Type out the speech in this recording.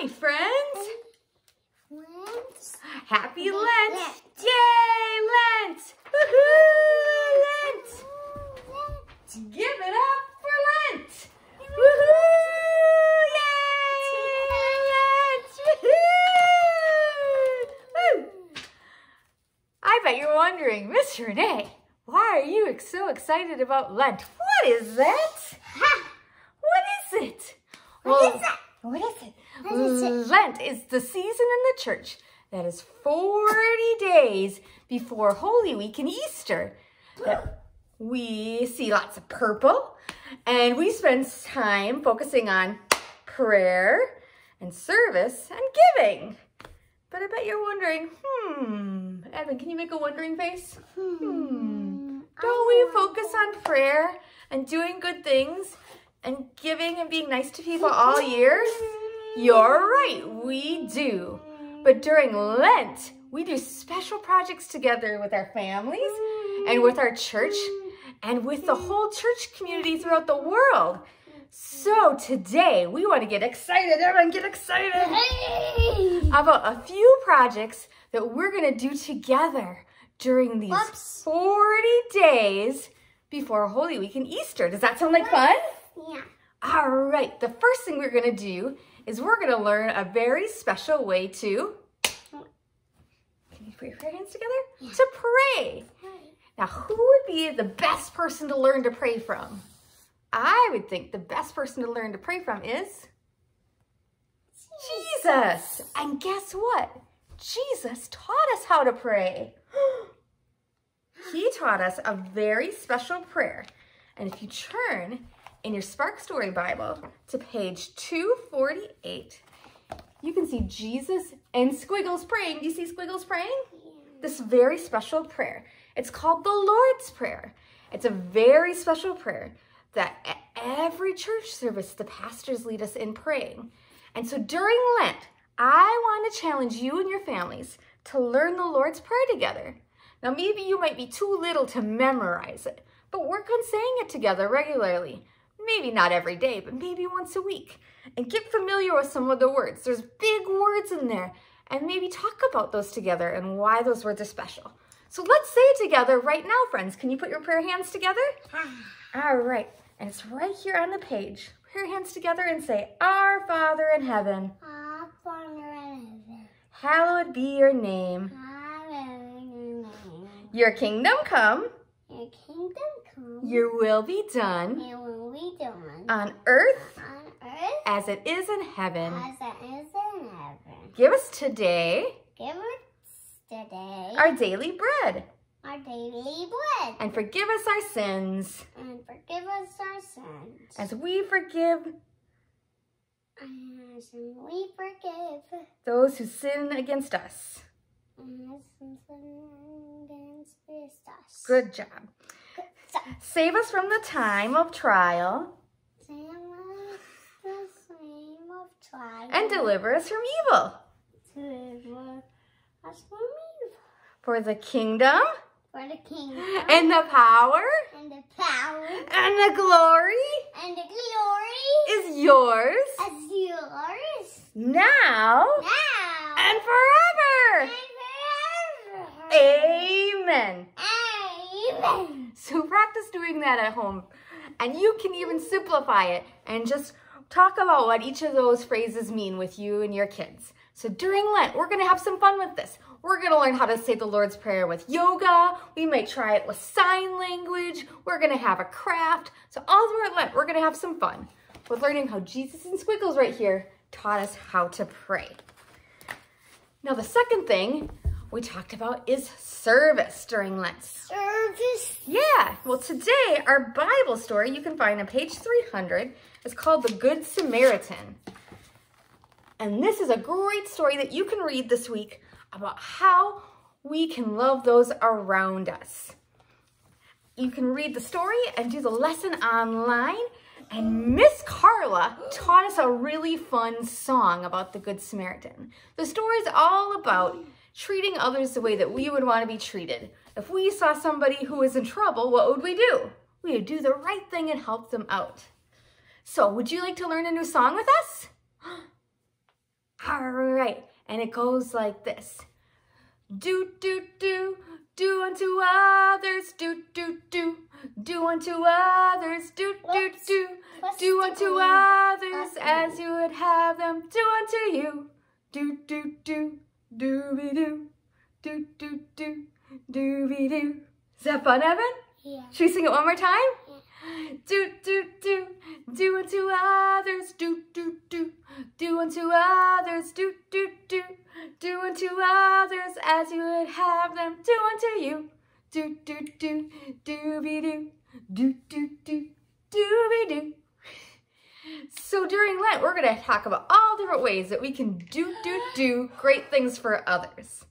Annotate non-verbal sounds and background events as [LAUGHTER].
Hi, friends. Friends. Happy Lent. Lent. Yay, Lent. Woohoo, Lent. Give it up for Lent. Woohoo, yay, Lent. Woohoo. Woo. I bet you're wondering, Miss Renee, why are you so excited about Lent? What is that? What is it? What is that? What is it? What is it? Lent is the season in the church that is 40 days before Holy Week and Easter. That we see lots of purple and we spend time focusing on prayer and service and giving. But I bet you're wondering, hmm, Edwin, can you make a wondering face? Hmm. Don't we focus on prayer and doing good things and giving and being nice to people all year? You're right, we do. But during Lent, we do special projects together with our families and with our church and with the whole church community throughout the world. So today we want to get excited. Everyone get excited about a few projects that we're going to do together during these Whoops. 40 days before Holy Week and Easter. Does that sound like fun? Yeah. All right, the first thing we're gonna do is we're gonna learn a very special way to, can you put your hands together? To pray. Now, who would be the best person to learn to pray from? I would think the best person to learn to pray from is Jesus. And guess what? Jesus taught us how to pray. [GASPS] He taught us a very special prayer. And if you turn in your Spark Story Bible to page 248, you can see Jesus and Squiggles praying. Do you see Squiggles praying? This very special prayer. It's called the Lord's Prayer. It's a very special prayer that at every church service the pastors lead us in praying. And so during Lent, I want to challenge you and your families to learn the Lord's Prayer together. Now, maybe you might be too little to memorize it, but work on saying it together regularly. Maybe not every day, but maybe once a week. And get familiar with some of the words. There's big words in there, and maybe talk about those together and why those words are special. So let's say it together right now, friends. Can you put your prayer hands together? [SIGHS] All right, and it's right here on the page. Put your hands together and say, Our Father in heaven, Our Father in heaven, hallowed be your name. hallowed be your name. Your kingdom come, Your kingdom Mm-hmm. come. your will be done Your will be done on earth on earth as it is in heaven. as it is in heaven. Give us today Give us today our daily bread our daily bread and forgive us our sins and forgive us our sins as we forgive as we forgive those who sin against us. against us. Good job. Save us from the time of trial. Save us the same of trial. And deliver us from evil. deliver us from evil. For the kingdom. For the kingdom. And the power. And the power. And the glory. And the glory. Is yours. As yours. Now. Now. And forever. and forever. Amen. Amen. So practice doing that at home. And you can even simplify it and just talk about what each of those phrases mean with you and your kids. So during Lent, we're to have some fun with this. We're to learn how to say the Lord's Prayer with yoga. We might try it with sign language. We're to have a craft. So all throughout Lent, we're to have some fun with learning how Jesus and Squiggles right here taught us how to pray. Now the second thing we talked about is service during Lent. Service. Well, today our Bible story you can find on page 300 is called The Good Samaritan. And this is a great story that you can read this week about how we can love those around us. You can read the story and do the lesson online. And Miss Carla taught us a really fun song about the Good Samaritan. The story is all about treating others the way that we would want to be treated. If we saw somebody who was in trouble, what would we do? We would do the right thing and help them out. So, would you like to learn a new song with us? [GASPS] All right, and it goes like this. Do, do, do, do unto others, do, do, do, do unto others, do, do, do, do unto others as you would have them do unto you. Do, do, do, dooby doo, do, do, do, dooby doo. Is that fun, Evan? Yeah. Should we sing it one more time? Do, do, do, do unto others, do, do, do, do unto others, do, do, do, do unto others as you would have them do unto you. Do, do, do, dooby doo, do, do, do, dooby doo. So during Lent, we're going to talk about all different ways that we can do, do, do great things for others.